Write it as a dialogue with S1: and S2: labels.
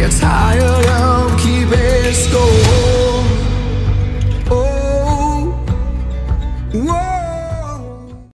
S1: you're tired of keeping score. Oh, whoa.